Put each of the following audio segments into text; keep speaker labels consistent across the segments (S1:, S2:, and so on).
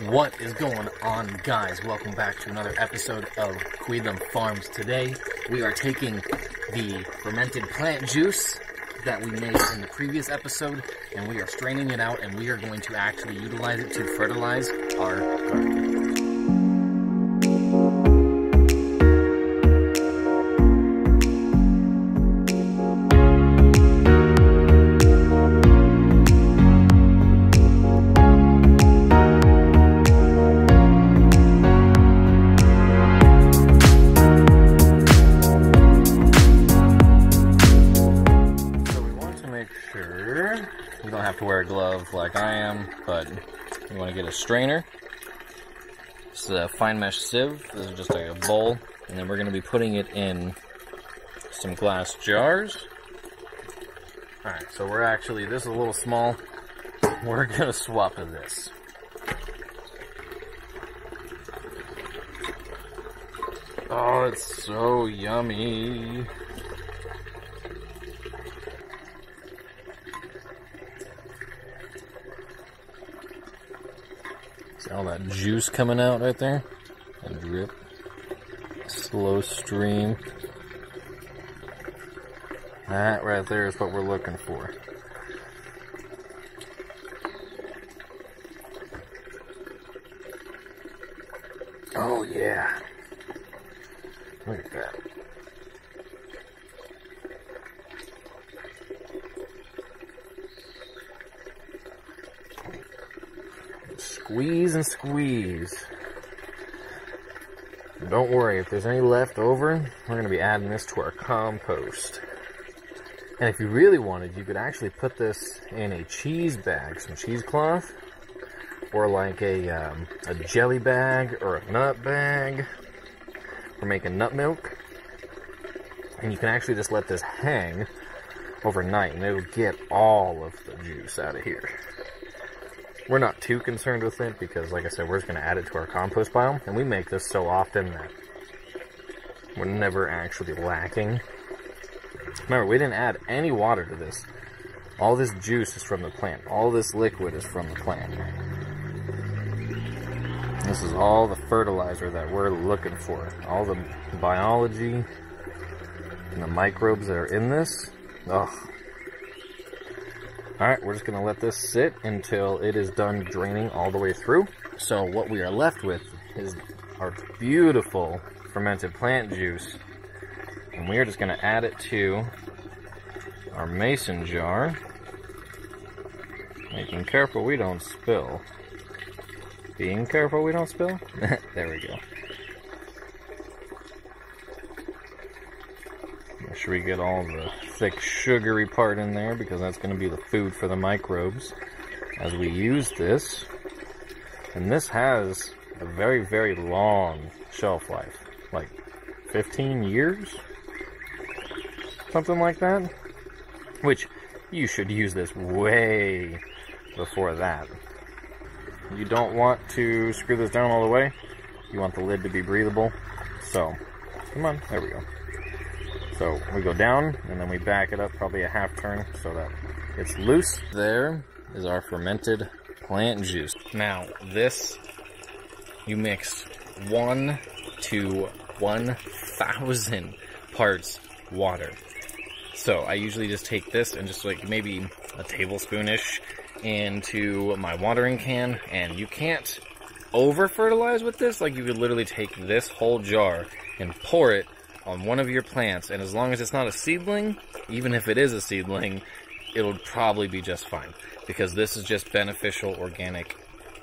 S1: What is going on, guys? Welcome back to another episode of Coelum Farms. Today, we are taking the fermented plant juice that we made in the previous episode, and we are straining it out, and we are going to actually utilize it to fertilize our garden. Have to wear a glove like I am, but you want to get a strainer. This is a fine mesh sieve. This is just like a bowl, and then we're going to be putting it in some glass jars. All right, so we're actually this is a little small. We're going to swap to this. Oh, it's so yummy. All that juice coming out right there? And drip. Slow stream. That right there is what we're looking for. Oh yeah. Look at that. Squeeze and squeeze. Don't worry, if there's any left over, we're going to be adding this to our compost. And if you really wanted, you could actually put this in a cheese bag, some cheesecloth, or like a, um, a jelly bag or a nut bag for making nut milk. And you can actually just let this hang overnight and it'll get all of the juice out of here. We're not too concerned with it because, like I said, we're just going to add it to our compost pile. And we make this so often that we're never actually lacking. Remember, we didn't add any water to this. All this juice is from the plant. All this liquid is from the plant. This is all the fertilizer that we're looking for. All the biology and the microbes that are in this. Ugh. Alright, we're just to let this sit until it is done draining all the way through. So what we are left with is our beautiful fermented plant juice. And we are just to add it to our mason jar. Making careful we don't spill. Being careful we don't spill. there we go. Sure we get all the thick sugary part in there because that's going to be the food for the microbes as we use this. And this has a very, very long shelf life. Like 15 years? Something like that? Which you should use this way before that. You don't want to screw this down all the way. You want the lid to be breathable. So, come on, there we go. So we go down and then we back it up probably a half turn so that it's loose. There is our fermented plant juice. Now this, you mix one to 1,000 parts water. So I usually just take this and just like maybe a tablespoonish into my watering can and you can't over fertilize with this. Like you could literally take this whole jar and pour it on one of your plants, and as long as it's not a seedling, even if it is a seedling, it'll probably be just fine. Because this is just beneficial organic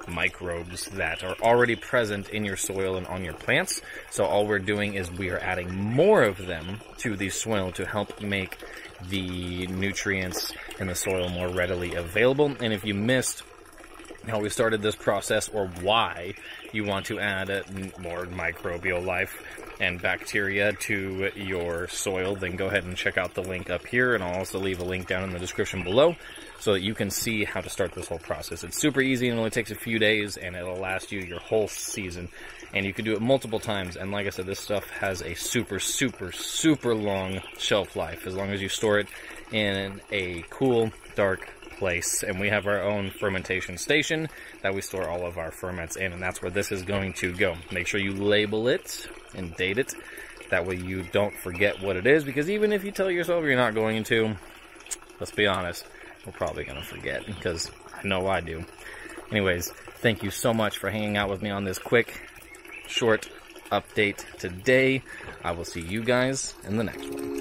S1: microbes that are already present in your soil and on your plants. So all we're doing is we are adding more of them to the soil to help make the nutrients in the soil more readily available. And if you missed how we started this process or why you want to add more microbial life and bacteria to your soil, then go ahead and check out the link up here. And I'll also leave a link down in the description below so that you can see how to start this whole process. It's super easy and only takes a few days and it'll last you your whole season. And you can do it multiple times. And like I said, this stuff has a super, super, super long shelf life as long as you store it in a cool, dark place. And we have our own fermentation station that we store all of our ferments in, and that's where this is going to go. Make sure you label it and date it. That way you don't forget what it is, because even if you tell yourself you're not going to, let's be honest, we're probably going to forget, because I know I do. Anyways, thank you so much for hanging out with me on this quick, short update today. I will see you guys in the next one.